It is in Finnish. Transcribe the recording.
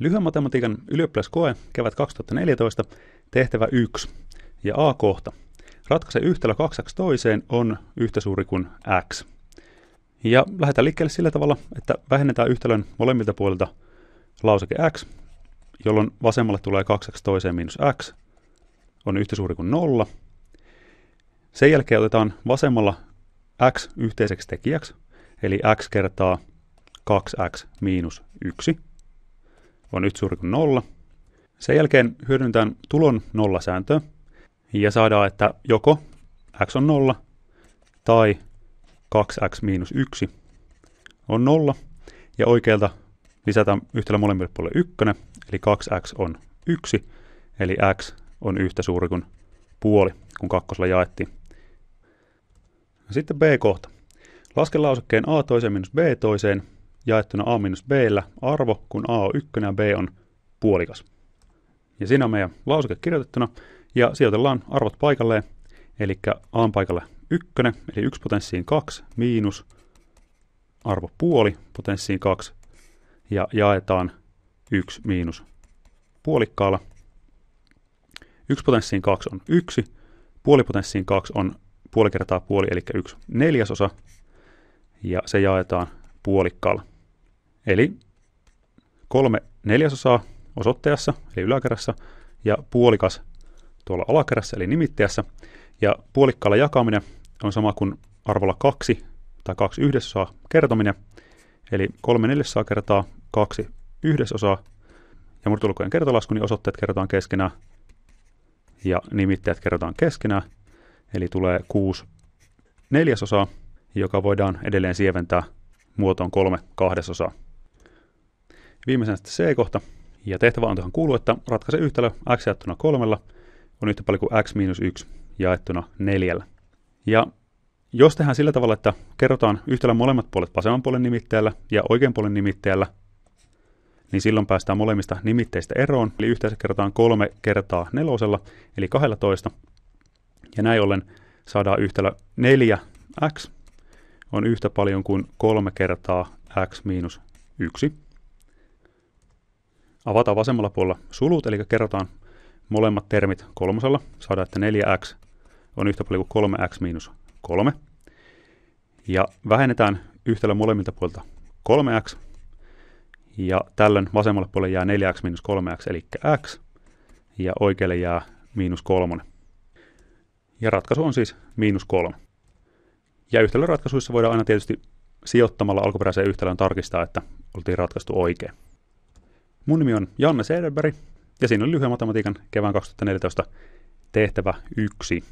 Lyhyen matematiikan ylioppilaskoe kevät 2014, tehtävä 1 ja A-kohta. Ratkaise yhtälö 2x toiseen on yhtä suuri kuin x. Ja lähdetään liikkeelle sillä tavalla, että vähennetään yhtälön molemmilta puolilta lauseke x, jolloin vasemmalle tulee 2x toiseen miinus x, on yhtä suuri kuin 0. Sen jälkeen otetaan vasemmalla x yhteiseksi tekijäksi, eli x kertaa 2x miinus 1 on yhtä suuri kuin 0. Sen jälkeen hyödynnetään tulon nollasääntöä ja saadaan, että joko x on 0 tai 2x miinus 1 on 0 ja oikealta lisätään yhtälö molemmille puolelle 1, eli 2x on 1, eli x on yhtä suuri kuin puoli, kun kakkosella jaettiin. Sitten B-kohta. Laske lausekkeen a toiseen minus b toiseen jaettuna a minus b arvo, kun a on 1 ja b on puolikas. Ja siinä on meidän lauseke kirjoitettuna, ja sijoitellaan arvot paikalleen, eli a paikalle 1, eli 1 potenssiin 2, miinus arvo puoli potenssiin 2, ja jaetaan 1 miinus puolikkaalla. 1 potenssiin 2 on 1, puoli potenssiin 2 on puoli kertaa puoli, eli 1 neljäsosa, ja se jaetaan puolikkaalla. Eli kolme neljäsosaa osoitteessa, eli yläkerrassa, ja puolikas tuolla alakerrassa, eli nimittäjässä. Ja puolikkaalla jakaminen on sama kuin arvolla kaksi tai kaksi yhdesosaa kertominen, eli kolme neljäsosaa kertaa kaksi yhdesosaa, ja murtulukujen kertolasku, niin osoitteet kerrotaan keskenään, ja nimittäjät kerrotaan keskenään, eli tulee kuusi neljäsosaa, joka voidaan edelleen sieventää muotoon kolme kahdesosaa. Viimeisenä sitten C-kohta, ja tehtäväantohan kuuluu, että ratkaise yhtälö x jaettuna kolmella on yhtä paljon kuin x miinus 1 jaettuna neljällä. Ja jos tehdään sillä tavalla, että kerrotaan yhtälön molemmat puolet vasemman puolen nimittäjällä ja oikean puolen nimittäjällä, niin silloin päästään molemmista nimitteistä eroon, eli yhteensä kerrotaan kolme kertaa nelosella, eli 12, ja näin ollen saadaan yhtälö 4x on yhtä paljon kuin kolme kertaa x miinus 1. Avataan vasemmalla puolella sulut, eli kerrotaan molemmat termit kolmosella. Saadaan, että 4x on yhtä paljon kuin 3x miinus 3. Ja vähennetään yhtälö molemmilta puolilta 3x. Ja tällöin vasemmalle puolelle jää 4x miinus 3x, eli x. Ja oikealle jää miinus 3. Ja ratkaisu on siis miinus 3. Ja yhtälöratkaisuissa voidaan aina tietysti sijoittamalla alkuperäiseen yhtälöön tarkistaa, että oltiin ratkaistu oikein. Mun nimi on Janne Sederberg ja siinä oli lyhyen matematiikan kevään 2014 tehtävä 1.